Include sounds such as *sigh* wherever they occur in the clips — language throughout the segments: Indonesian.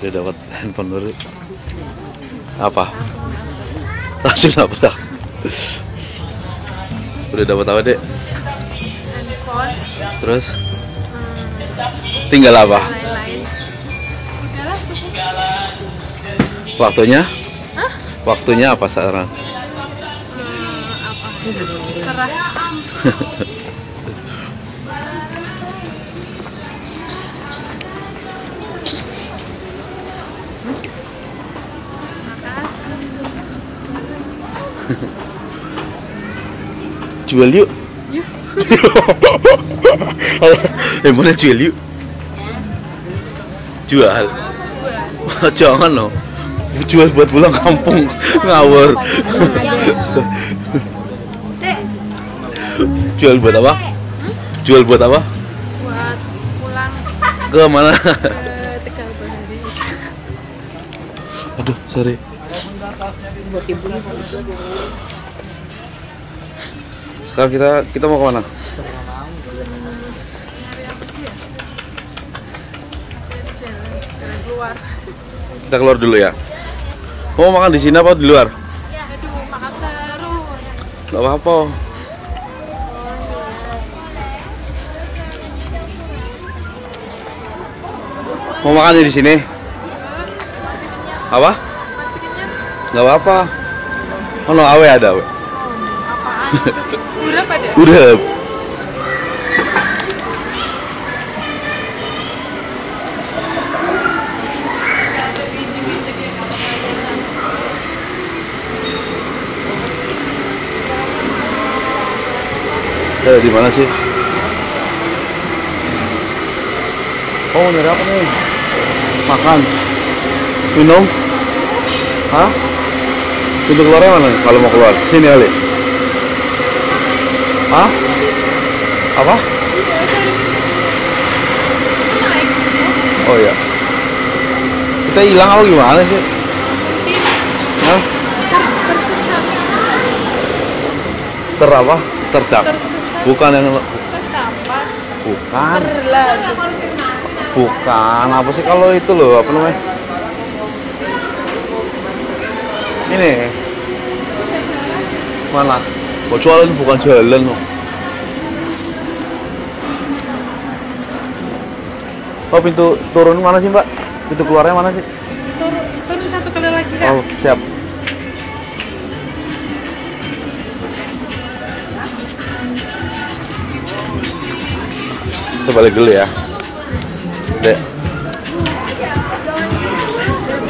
Udah dapat handphone baru. Apa? Langsung nabrak. Udah dapat apa, Dek? Terus tinggal apa? Waktunya? Waktunya apa sekarang? Hmm, *laughs* *laughs* Jual yuk. Yuk. *laughs* eh mana jual yuk? Jual. *laughs* Jangan loh. Jual buat pulang kampung ngawur. Jual buat apa? Jual buat apa? buat pulang Ke mana? ke Tegal Bahari Aduh, sorry. Sekarang kita kita mau ke mana? Kita keluar dulu ya. Mau makan di sini apa di luar? aduh makan terus Gak apa-apa. Mau makan di sini? Apa? Gak apa-apa. Oh no, awe ada awe. udah pada Udah. Eh, di mana sih? Oh, nyari apa nih? Makan. Minum? Hah? Pintu keluarnya mana? Kalau mau keluar, sini kali. Hah? Apa? Oh iya. Kita hilang apa gimana sih? Hah? Ter apa? Bukan yang bukan. Bukan. Apa sih kalau itu loh, apa namanya? Ini. Mana? Bocoran bukan jalan loh. Oh pintu turun mana sih mbak? Pintu keluarnya mana sih? turun turun satu kali lagi kan Oh siap. Kita balik dulu ya. Dek.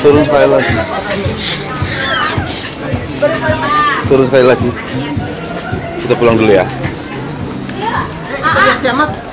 Turun sekali lagi. Turun sekali lagi. Kita pulang dulu ya. Kita lihat siapa?